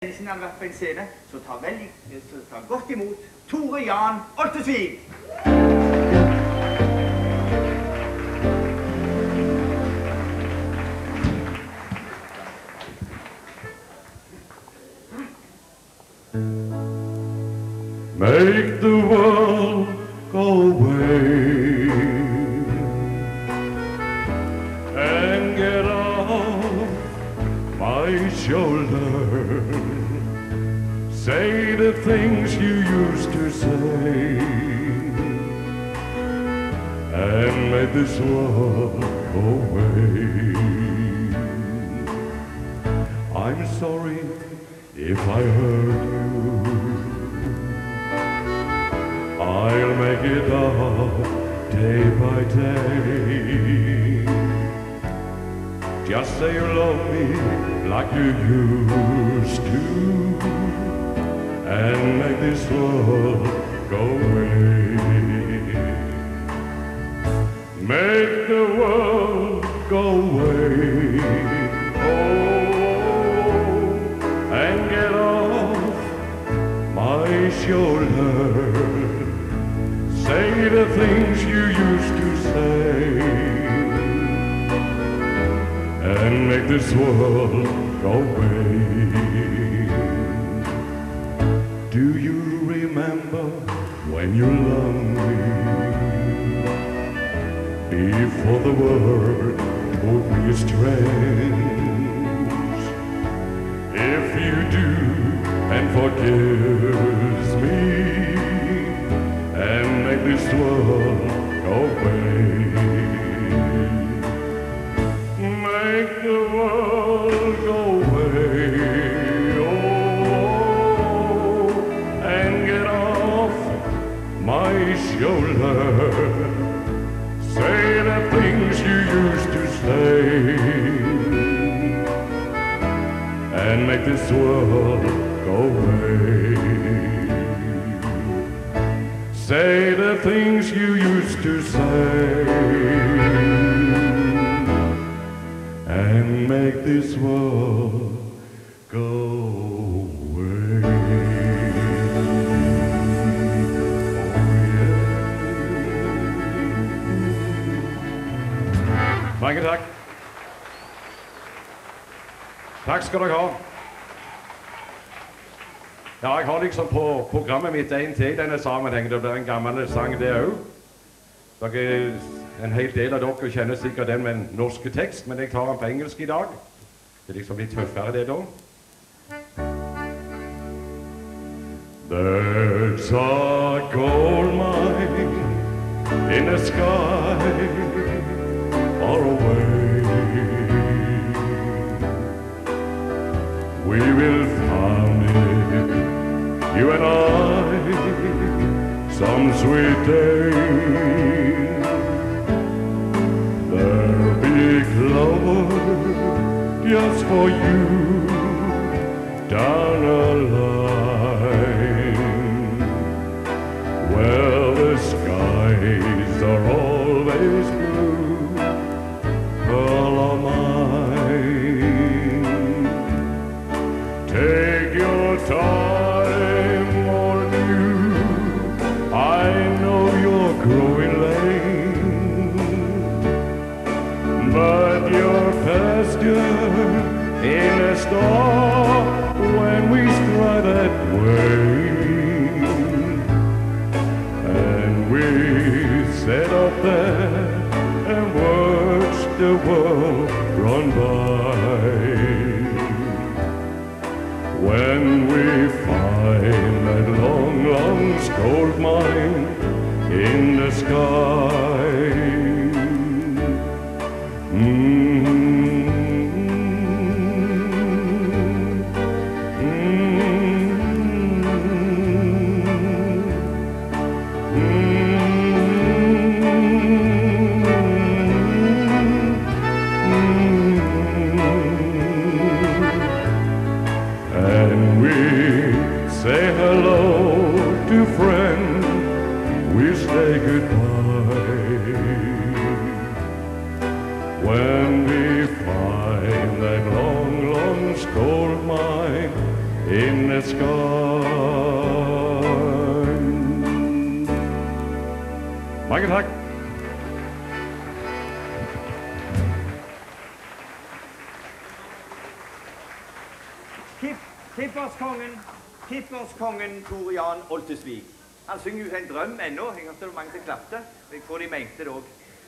Siden han vært på en scene, så ta, vel, så ta godt imot Tore Jan Oltesvig! Make the world Say the things you used to say and make this world go away. I'm sorry if I hurt you. I'll make it up day by day. Just say you love me like you used to, this world go away. Make the world go away. Oh, and get off my shoulder. Say the things you used to say and make this world go away. Do you remember when you loved me? Before the world told me strange. If you do and forgives me and make this world go away. Say the things you used to say, and make this world go away. Say the things you used to say and make this world go Takk skal dere ha. Ja, jeg har liksom på programmet mitt en til i denne sammenhengen. Det blir en gammel sang, det òg. En hel del av dere kjenner sikkert den med en norsk tekst, men jeg tar den på engelsk i dag. Det er liksom litt tøffere, det, da. There's a gold mine in the sky far away. We will find it, you and I, some sweet day. Storm when we stride that way. And we sat up there and watched the world run by. When we find that long, long gold mine in the sky. When we find that long, long gold mine in the sky. Mange takk. Tipp, tipperskongen, tipperskongen Tore Jan Oltesvik. Han synger jo en drøm ennå. Jeg hørte det var mange som klapte. Jeg tror de mente det òg.